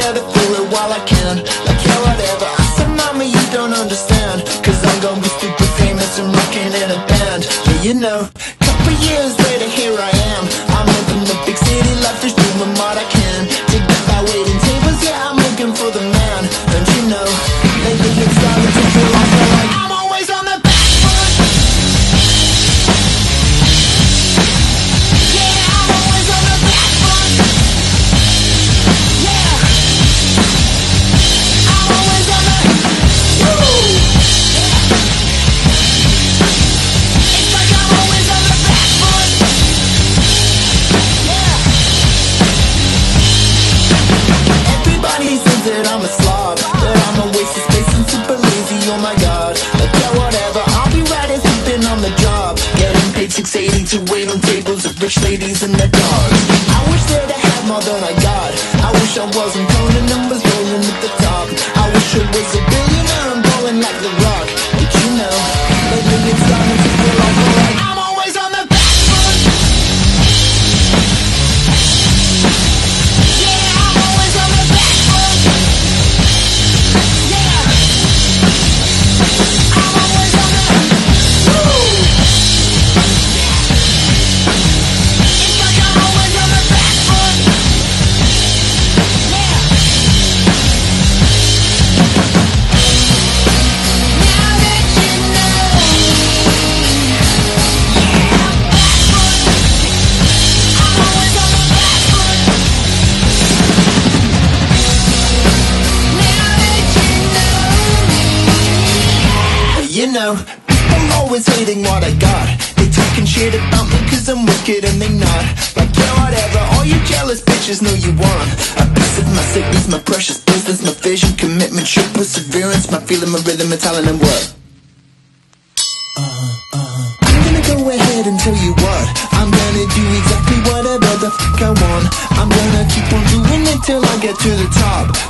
gotta feel it while I can. Like yeah, whatever I said, mama, you don't understand. Cause I'm gonna be super famous and rocking in a band. Yeah, you know. Couple years later 680 to wait on tables of rich ladies in the dark. I wish that I had more than I got I wish I wasn't counting numbers rolling at the always hating what I got. They talking shit about me cause I'm wicked and they not. Like yeah, whatever, all you jealous bitches know you want. A piece of my sickness, my precious business My vision, commitment, show perseverance My feeling, my rhythm, my talent and what? Uh, uh, I'm gonna go ahead and tell you what. I'm gonna do exactly whatever the fuck I want. I'm gonna keep on doing it till I get to the top